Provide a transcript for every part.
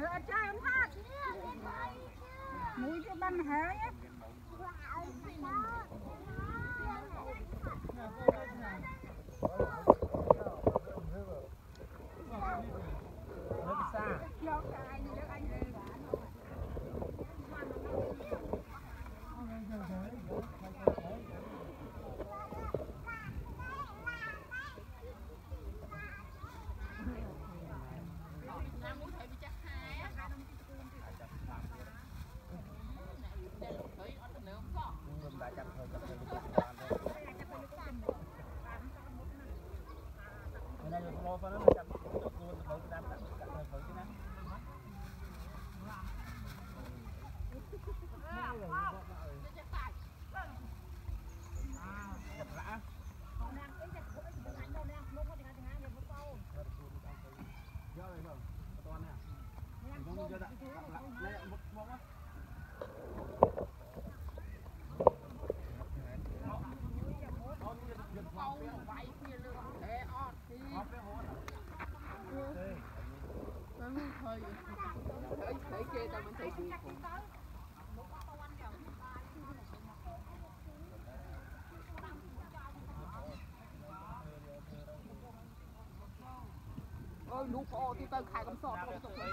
ធ្វើអត់ចាអំហាត់មួយទៅបានហើយលើភាសាយកតែអញលើ អើយលោកប្អូនទីទៅខែកំសត់ទៅទៅទៅ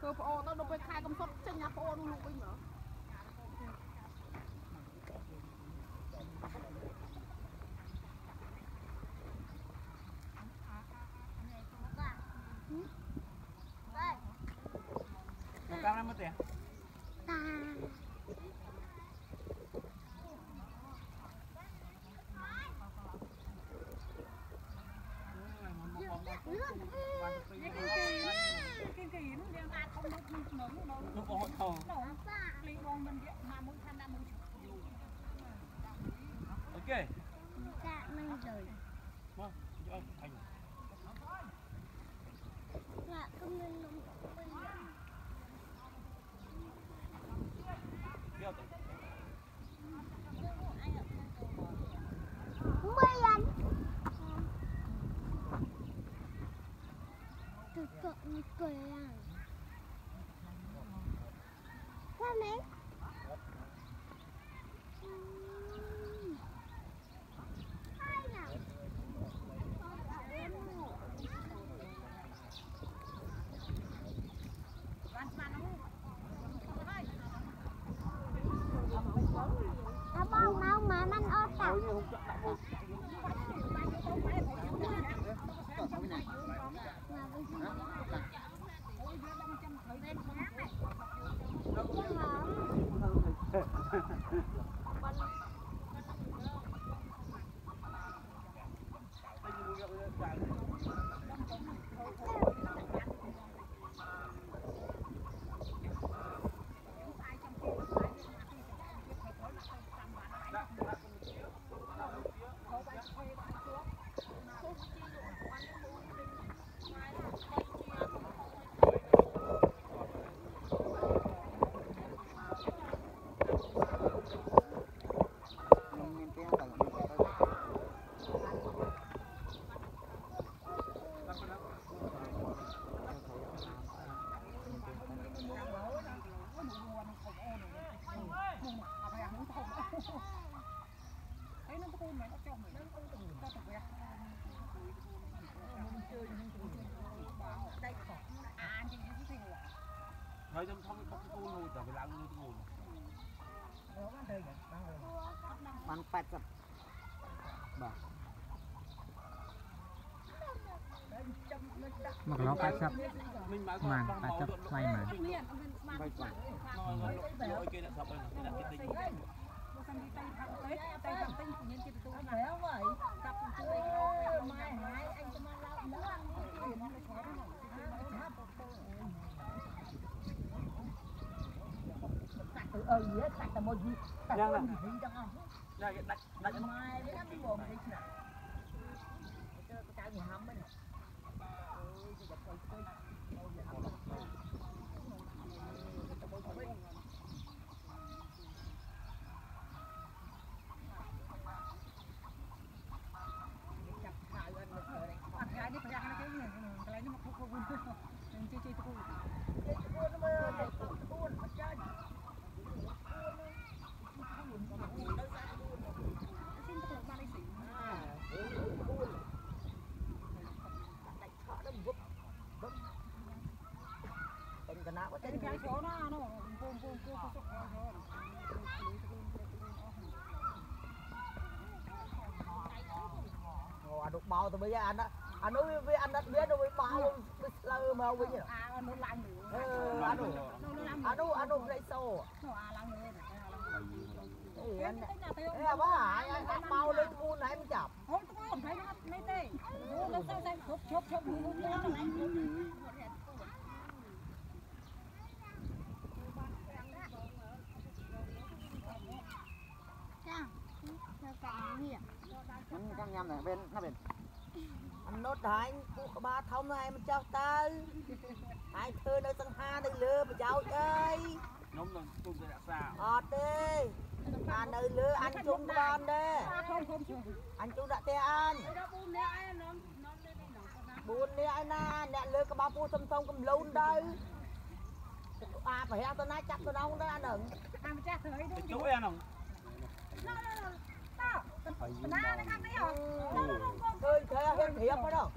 ធ្វើប្អូនទៅដល់ពេលខែកំសត់ចេញណាប្អូននោះលោកវិញហ៎ កាមេរ៉ាមើលទេ គេគេគេយើងអាចខំមុខនឹងក្នុងនោះ លោកបងថោ នោះលីបងមិនយកមកមួយខាងណាមួយ អូខេ ចាក់នឹងទៅ មកយកអញ ចាក់គឺមាននំពីរ យកទៅ មួយយ៉ាន់ទៅ កក់នេះក៏យ៉ាងថាម៉េចហើយណាបានស្មាននោះអាបងមកមកមិនអត់តា ហើយនេះខ្ញុំចាក់ដាក់មក ហើយនឹងទៅមិនអត់ចុះមិនទៅទៅទៅវះទៅជួយនឹងជួយបោដៃខអានជាងទីទី ហើយខ្ញុំធំបុកគូនោះតែវាឡើងនោះទៅនោះបាន80បាទ một lọ cá sập មិញមកម៉ាន80ថ្លៃម៉ានមានអត់មានស្មានបាច់បាទយកគេដាក់សពហើយដាក់គេទិញបើសិនទីតៃផាក់ទៅតៃផាក់ទៅញៀនជាបន្ទូហើយហើយកាប់ជួយម៉ែហើយអញទៅមកឡើងឡើងរៀនមកឆ្លងតាក់ទៅអើ យតាក់តែមកយីតាក់ទៅយីទាំងអស់ដាក់គេដាច់ដាច់ម៉ែវាណាមិនមកមិនឆ្នាក់ទៅកៅវាហាំហ្នឹងអូយទៅទៅទៅអូវាហាំទៅទៅទៅ ចាប់ខៅអត់មកធ្វើអត់ថ្ងៃនេះប្រយ័ត្នណាគេកន្លែងនេះមកពុកពុក នឹងជិះជិះទៅគូ ពេញកណាបើចេ តែ ញ គេចូលណានោះពងពងពងសុកចូលចូល អូអានោះបោទៅវិញអានោះ អានោះវាអាណិតវាទៅវាបោវាស្លើមកវិញអានោះឡើងលើអឺអានោះនោះឡើងអានោះអានោះព្រៃសូនោះអាឡើងលើអេអាអេអាបាអាអាបោលេងគូនហើយមិនចាប់អូនទៅមិន thấy nó đây đây nó sao sao chụp chụp chụp chụp chụp ក្បាលធំហើយមិនចោះទៅហើយធ្វើនៅសង្ហានៅលើប្រយោជន៍អើយខ្ញុំនឹងគុំទៅរក្សាអត់ទេអានៅលើអញជុំក្បាលទេ không không chụp អញជុំដាក់ផ្ទះអញ đó bu nè ai nó nó lên đây nó 4នាក់ឯណាអ្នកលើក្បាលពូសំសំកំលូនទៅអាប្រហែលទៅណាចាប់ទៅដងទៅអានឹង à mà cha thấy ទៅ đúng ជួយអានោះ nó nó nó tao na nó khác đấy hả nó nó nó ឃើញឃើញហ៊ានព្រៀបហ្នឹង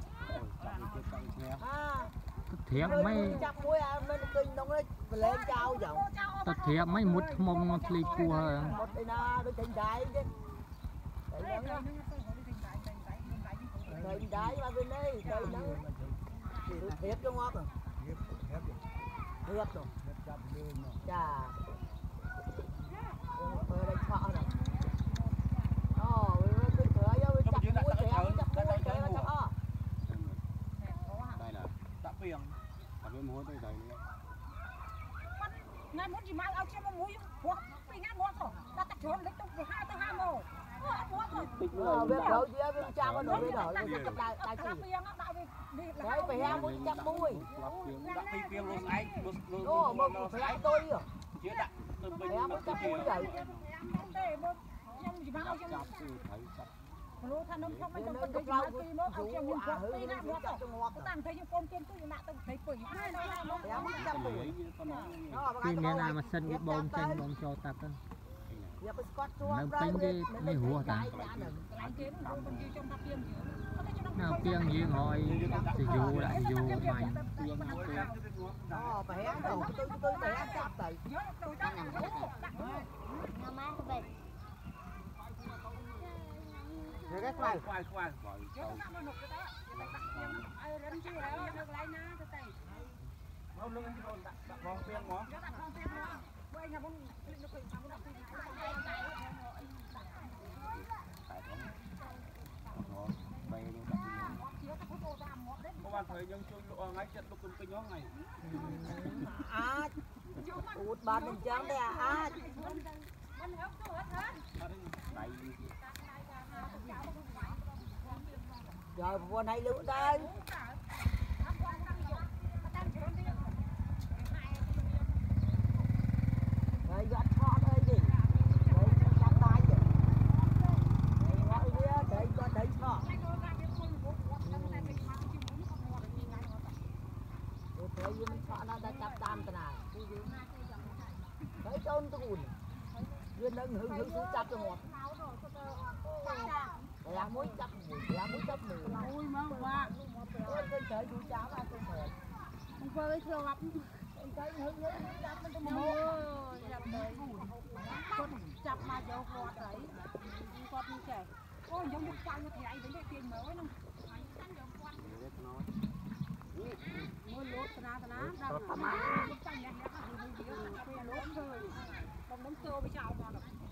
thiệp mấy. tật thiệp mấy một mông lì cua. Thiệp cho ngọt thiệp rồi. Thiệp rồi. Chà. mua tới đây nữa muốn gì mai ông xem mà mua mua bị ngã mua rồi ta ta trốn lấy tung từ hai tới hai mồ biết đâu chứ biết cha có nổi biết nổi biết đại đại chỉ đấy phải ham muốn chắc bui đặt tiền tiền luôn tôi đi chứ đặt phải ham muốn chắc bui vậy មនុស្សថានំខ្ញុំមិនចង់ពិតក្បាលពីមកឲ្យខ្ញុំមិនព្រមពីណាមកទៅគាត់តាំងតែខ្ញុំកូនគេទៅដាក់ទៅព្រៃពេញអាយណាមកចាប់ទៅពីមានអាម៉ាស៊ីនវាបងចេញបងចូលតាប់ទៅយកស្គាត់ជួនៅពេញគេនេះរស់តាគេខ្ញុំមិនយល់ចំថាពីមយើងណាពីមយើងហើយសិយូដាក់យូបាញ់អូប្រហែលទៅទៅទៅប្រហែលចាប់ទៅយកទៅដាក់ញ៉ាំញ៉ាំមកទៅ ป็ด Rồi cái khoai. ខ្វាយខ្វាយយកដាក់មកនោះទៅដាក់ដាក់ពីមឲ្យរិនជឿហើយនៅកន្លែងណាទៅទៅមកលឹងខ្លួនដាក់ដាក់ផងពីងមកយកដាក់ផងពីមមកបើញ៉ាំមុនភ្លេចនៅពេលតាមដាក់ពីណាក៏បានត្រូវយើងជួយលោកថ្ងៃចិត្តលោកគុំពេញហ្នឹងថ្ងៃ Át. Út bán mình trắng đây à, át. មិនហៅទៅអត់ហ៎ Rồi buồn hay lũ đây. តាមជឿនទៀត Rồi gắt ពុញពុកគាត់តែតែគេមកជិះមុនគាត់មកពីថ្ងៃគាត់ Út thấy mình cho nó đã chặt tam thế nào. Đấy, cho ông tôi ủn. Duyên nâng hưng hưng xuống chặt cho ngọt. Để ăn muối chặt mùi, để ăn muối chặt mùi. មួយមកបាទ Ôi, tôi thấy chú cháu là tôi thấy. អង្គើធ្វើងាប់ Tôi thấy hưng hưng hưng chặt nó tôi អូ mua. ចាប់ទៅគាត់ចាប់មកយក គាត់ហើយគាត់មិនចេះអូខ្ញុំយកចាញ់មកថ្ងៃវិញទេទាញមើលហ្នឹងមើលលោតតាតាដល់តាម៉ាចាញ់នេះនេះហើយវិញវាពេលលោតធ្វើខ្ញុំនឹងទៅវាចោលមកដល់ចា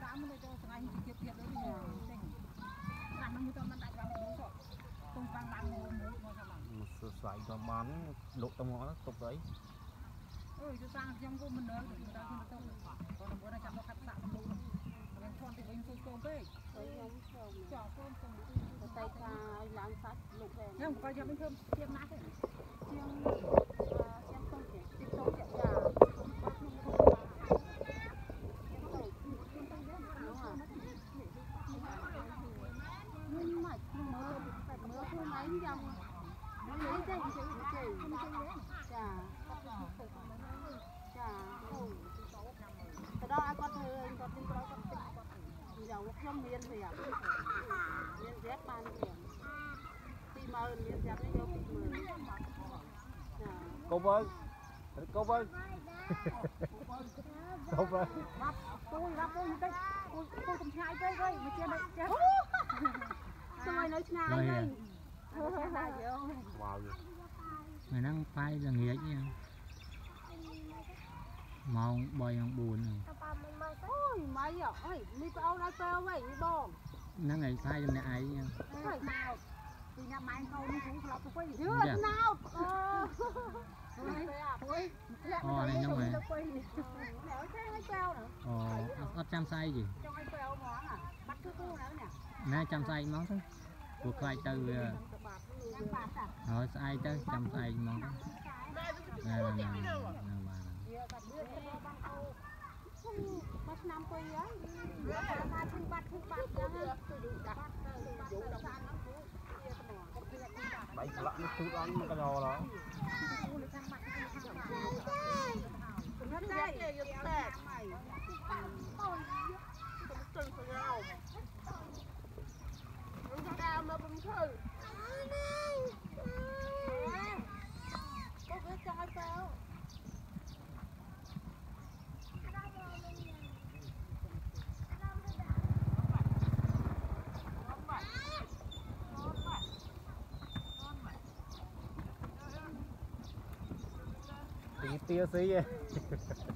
đám xem một cái đám này cho ngày thì tiếp tiếp đấy thì tình làm nó mới cho nó đại vào đúng rồi tung vang làm một một một sao សស្វ័យក៏បានលក់ទៅមកទុកទៅអី ơi cho sang trong cô mình nữa thì tao không tông còn là bữa nay chăm nó cắt sạn luôn mình con thì mình tôi tôm đấy ទៅខ្ញុំចូល chọn con tôm ទៅតែថាឲ្យឡើងសាច់លោកដែរ nhưng coi cho mình thơm tiêm nát đấy ជាងជាងទៅជាទីទៅចាចាមិនមកមើលមើលខ្លួនឯងយ៉ាងនេះទេជិះជិះចាចាទៅដល់ឲ្យគាត់ធ្វើឲ្យគាត់ទីក្រោយគាត់តិចគាត់យ៉ាងខ្ញុំមានព្រាប មានព្រាបបានព្រាប20000មានព្រាបនេះយក20000ចាកុំបើកុំបើកុំបើ bắt tôi bắt tôi như thế tôi tôi cũng nhai tới đây mà chưa đấy chưa ជួយនៅឆ្ងាយ rồi វិញ đây rồi វ៉ាវ ngày nắng phai là nghiệt nha mong bay không buồn rồi អូយម៉ៃអើយនេះប្អូនឲ្យពេលវិញបង nắng ngày phai trong này ai nha ហើយមកពីញ៉ាំម៉ែកូននេះគ្រូស្លាប់ទៅវិញយឺតណោតអឺ thôi Ồ, này nông này. ទៅវិញហើយទេឲ្យពេលណា ồ ớt chăm say gì ចង់ឲ្យពេលហ្មងបាត់គឺគូណានេះ nè chăm say món thôi cuộc khai từ ចាំបាត់តា rồi sai tới chăm say món đó nè nè nè nè nè bà nè វាបាត់វាទៅបាន អូមកឆ្នាំពីហើយថាឈឺបាត់ឈឺបាត់ចឹងទៅដាក់ទៅយូរដល់សានហ្នឹងគ្រូវាទៅមកដៃស្លាក់នេះទូតអញមកកដោឡោ nó đây យកតែហើយអូយទៅទៅទៅរោនឹងដើមមកបំធ្វើអូវាចង់ឲ្យទៅ ទីទាស៊ីឯង